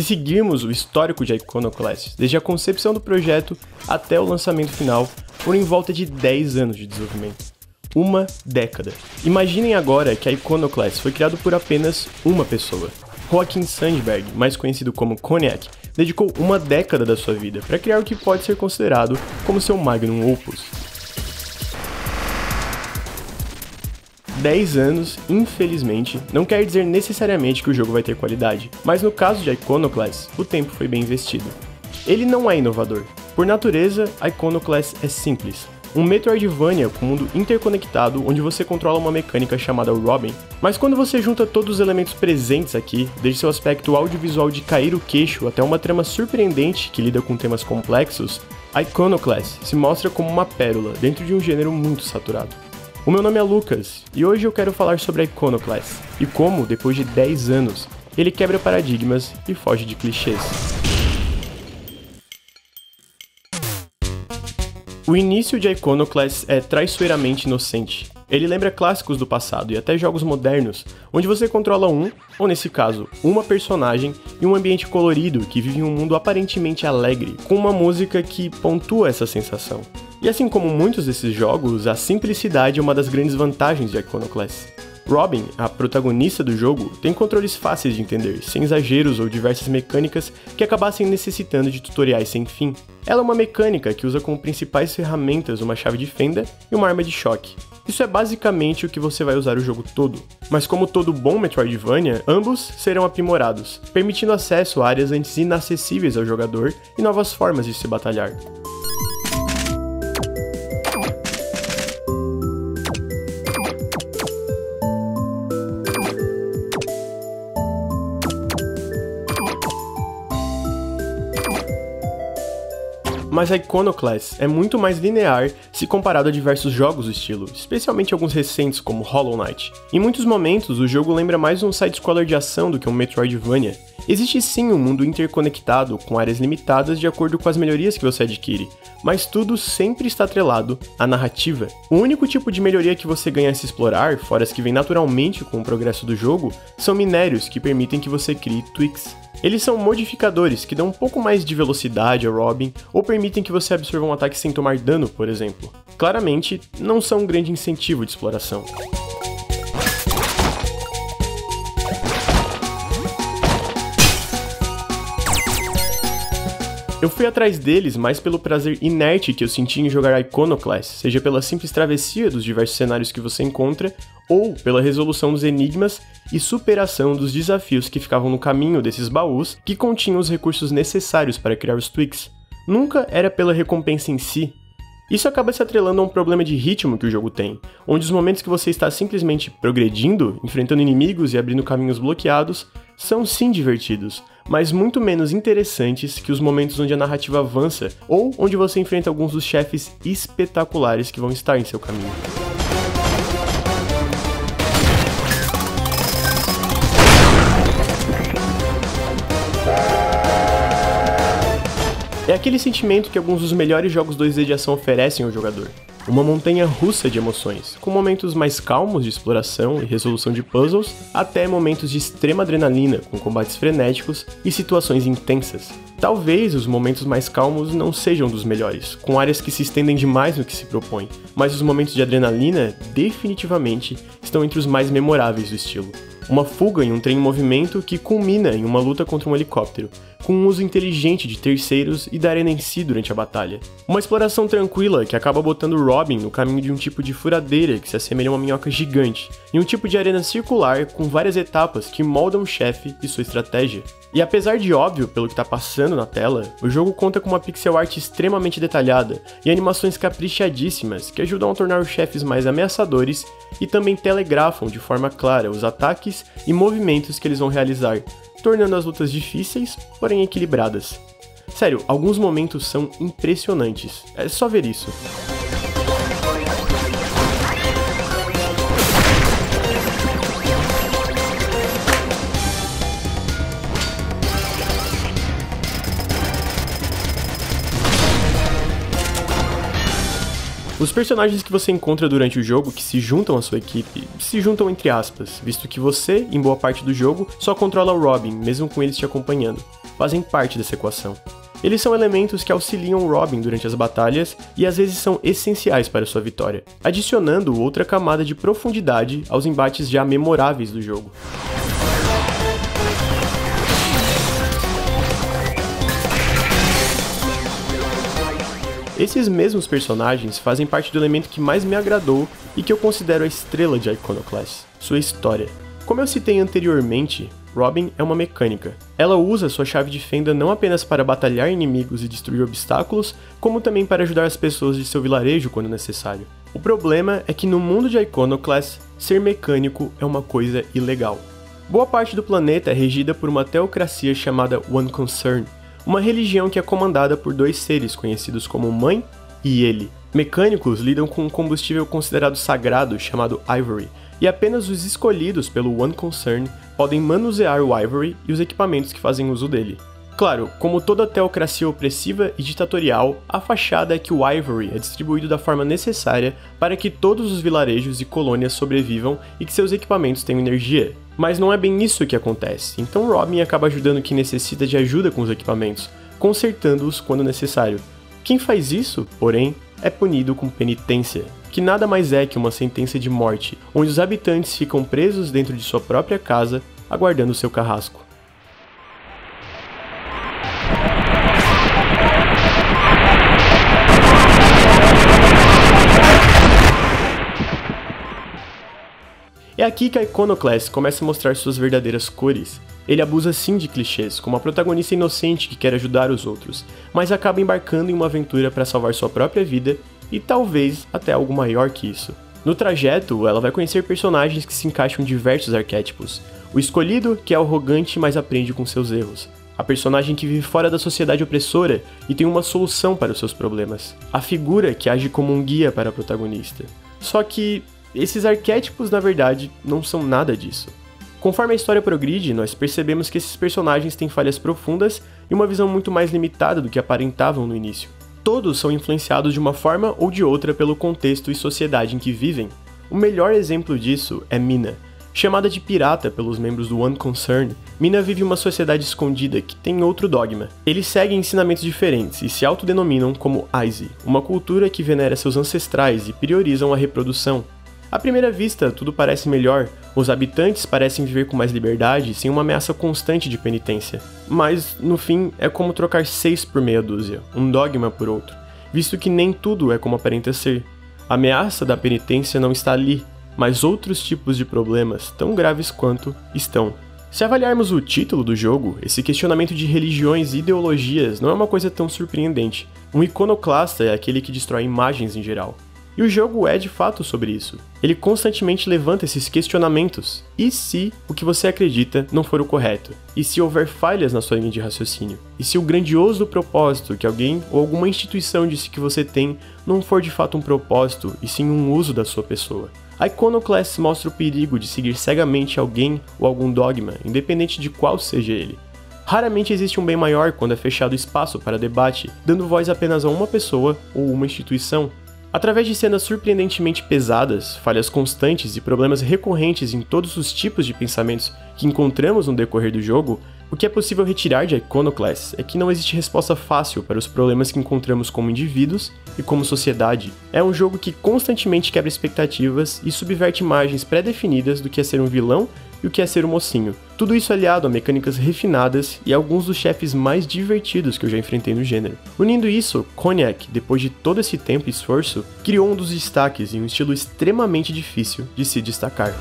se seguirmos o histórico de Iconoclast, desde a concepção do projeto até o lançamento final, foram em volta de 10 anos de desenvolvimento. Uma década. Imaginem agora que a Iconoclast foi criado por apenas uma pessoa. Joaquim Sandberg, mais conhecido como Cognac, dedicou uma década da sua vida para criar o que pode ser considerado como seu magnum opus. 10 anos, infelizmente, não quer dizer necessariamente que o jogo vai ter qualidade, mas no caso de Iconoclast, o tempo foi bem investido. Ele não é inovador. Por natureza, Iconoclast é simples. Um Metroidvania com mundo interconectado onde você controla uma mecânica chamada Robin. Mas quando você junta todos os elementos presentes aqui, desde seu aspecto audiovisual de cair o queixo até uma trama surpreendente que lida com temas complexos, Iconoclast se mostra como uma pérola dentro de um gênero muito saturado. O meu nome é Lucas e hoje eu quero falar sobre Iconoclast e como, depois de 10 anos, ele quebra paradigmas e foge de clichês. O início de Iconoclast é traiçoeiramente inocente. Ele lembra clássicos do passado e até jogos modernos, onde você controla um, ou nesse caso, uma personagem e um ambiente colorido que vive em um mundo aparentemente alegre, com uma música que pontua essa sensação. E assim como muitos desses jogos, a simplicidade é uma das grandes vantagens de Iconoclast. Robin, a protagonista do jogo, tem controles fáceis de entender, sem exageros ou diversas mecânicas que acabassem necessitando de tutoriais sem fim. Ela é uma mecânica que usa como principais ferramentas uma chave de fenda e uma arma de choque. Isso é basicamente o que você vai usar o jogo todo. Mas como todo bom Metroidvania, ambos serão aprimorados, permitindo acesso a áreas antes inacessíveis ao jogador e novas formas de se batalhar. Mas a Iconoclast é muito mais linear se comparado a diversos jogos do estilo, especialmente alguns recentes como Hollow Knight. Em muitos momentos, o jogo lembra mais um side-scroller de ação do que um Metroidvania. Existe sim um mundo interconectado, com áreas limitadas de acordo com as melhorias que você adquire, mas tudo sempre está atrelado à narrativa. O único tipo de melhoria que você ganha a se explorar, fora as que vêm naturalmente com o progresso do jogo, são minérios que permitem que você crie tweaks. Eles são modificadores que dão um pouco mais de velocidade ao Robin ou permitem que você absorva um ataque sem tomar dano, por exemplo. Claramente, não são um grande incentivo de exploração. Eu fui atrás deles mais pelo prazer inerte que eu senti em jogar Iconoclast, seja pela simples travessia dos diversos cenários que você encontra, ou pela resolução dos enigmas e superação dos desafios que ficavam no caminho desses baús que continham os recursos necessários para criar os tweaks. Nunca era pela recompensa em si, isso acaba se atrelando a um problema de ritmo que o jogo tem, onde os momentos que você está simplesmente progredindo, enfrentando inimigos e abrindo caminhos bloqueados, são sim divertidos, mas muito menos interessantes que os momentos onde a narrativa avança ou onde você enfrenta alguns dos chefes espetaculares que vão estar em seu caminho. É aquele sentimento que alguns dos melhores jogos 2D de ação oferecem ao jogador. Uma montanha russa de emoções, com momentos mais calmos de exploração e resolução de puzzles, até momentos de extrema adrenalina, com combates frenéticos e situações intensas. Talvez os momentos mais calmos não sejam dos melhores, com áreas que se estendem demais no que se propõe, mas os momentos de adrenalina definitivamente estão entre os mais memoráveis do estilo uma fuga em um trem em movimento que culmina em uma luta contra um helicóptero, com um uso inteligente de terceiros e da arena em si durante a batalha. Uma exploração tranquila que acaba botando Robin no caminho de um tipo de furadeira que se assemelha a uma minhoca gigante, e um tipo de arena circular com várias etapas que moldam o chefe e sua estratégia. E apesar de óbvio pelo que está passando na tela, o jogo conta com uma pixel art extremamente detalhada e animações caprichadíssimas que ajudam a tornar os chefes mais ameaçadores e também telegrafam de forma clara os ataques e movimentos que eles vão realizar, tornando as lutas difíceis, porém equilibradas. Sério, alguns momentos são impressionantes, é só ver isso. Os personagens que você encontra durante o jogo que se juntam à sua equipe, se juntam entre aspas, visto que você, em boa parte do jogo, só controla o Robin, mesmo com eles te acompanhando. Fazem parte dessa equação. Eles são elementos que auxiliam Robin durante as batalhas e às vezes são essenciais para sua vitória, adicionando outra camada de profundidade aos embates já memoráveis do jogo. Esses mesmos personagens fazem parte do elemento que mais me agradou e que eu considero a estrela de Iconoclast, sua história. Como eu citei anteriormente, Robin é uma mecânica. Ela usa sua chave de fenda não apenas para batalhar inimigos e destruir obstáculos, como também para ajudar as pessoas de seu vilarejo quando necessário. O problema é que no mundo de Iconoclast, ser mecânico é uma coisa ilegal. Boa parte do planeta é regida por uma teocracia chamada One Concern, uma religião que é comandada por dois seres conhecidos como Mãe e Ele. Mecânicos lidam com um combustível considerado sagrado chamado Ivory, e apenas os escolhidos pelo One Concern podem manusear o Ivory e os equipamentos que fazem uso dele. Claro, como toda teocracia opressiva e ditatorial, a fachada é que o Ivory é distribuído da forma necessária para que todos os vilarejos e colônias sobrevivam e que seus equipamentos tenham energia. Mas não é bem isso que acontece, então Robin acaba ajudando quem necessita de ajuda com os equipamentos, consertando-os quando necessário. Quem faz isso, porém, é punido com penitência, que nada mais é que uma sentença de morte, onde os habitantes ficam presos dentro de sua própria casa, aguardando seu carrasco. É aqui que a Iconoclast começa a mostrar suas verdadeiras cores. Ele abusa sim de clichês, como a protagonista inocente que quer ajudar os outros, mas acaba embarcando em uma aventura para salvar sua própria vida e talvez até algo maior que isso. No trajeto, ela vai conhecer personagens que se encaixam em diversos arquétipos. O escolhido, que é arrogante, mas aprende com seus erros. A personagem que vive fora da sociedade opressora e tem uma solução para os seus problemas. A figura que age como um guia para a protagonista. Só que esses arquétipos, na verdade, não são nada disso. Conforme a história progride, nós percebemos que esses personagens têm falhas profundas e uma visão muito mais limitada do que aparentavam no início. Todos são influenciados de uma forma ou de outra pelo contexto e sociedade em que vivem. O melhor exemplo disso é Mina. Chamada de pirata pelos membros do One Concern, Mina vive uma sociedade escondida que tem outro dogma. Eles seguem ensinamentos diferentes e se autodenominam como Aizi, uma cultura que venera seus ancestrais e priorizam a reprodução, à primeira vista, tudo parece melhor, os habitantes parecem viver com mais liberdade sem uma ameaça constante de penitência. Mas, no fim, é como trocar seis por meia dúzia, um dogma por outro, visto que nem tudo é como aparenta ser. A ameaça da penitência não está ali, mas outros tipos de problemas, tão graves quanto, estão. Se avaliarmos o título do jogo, esse questionamento de religiões e ideologias não é uma coisa tão surpreendente. Um iconoclasta é aquele que destrói imagens em geral. E o jogo é de fato sobre isso. Ele constantemente levanta esses questionamentos. E se o que você acredita não for o correto? E se houver falhas na sua linha de raciocínio? E se o grandioso propósito que alguém ou alguma instituição disse que você tem não for de fato um propósito, e sim um uso da sua pessoa? A Iconoclast mostra o perigo de seguir cegamente alguém ou algum dogma, independente de qual seja ele. Raramente existe um bem maior quando é fechado espaço para debate, dando voz apenas a uma pessoa ou uma instituição, Através de cenas surpreendentemente pesadas, falhas constantes e problemas recorrentes em todos os tipos de pensamentos que encontramos no decorrer do jogo, o que é possível retirar de Iconoclast é que não existe resposta fácil para os problemas que encontramos como indivíduos e como sociedade. É um jogo que constantemente quebra expectativas e subverte imagens pré-definidas do que é ser um vilão e o que é ser um mocinho. Tudo isso aliado a mecânicas refinadas e alguns dos chefes mais divertidos que eu já enfrentei no gênero. Unindo isso, Cognac, depois de todo esse tempo e esforço, criou um dos destaques em um estilo extremamente difícil de se destacar.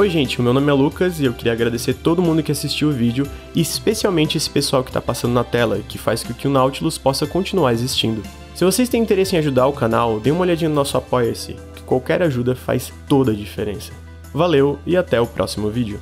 Oi gente, o meu nome é Lucas e eu queria agradecer todo mundo que assistiu o vídeo e especialmente esse pessoal que está passando na tela, que faz com que o Nautilus possa continuar existindo. Se vocês têm interesse em ajudar o canal, dê uma olhadinha no nosso Apoia-se, que qualquer ajuda faz toda a diferença. Valeu e até o próximo vídeo.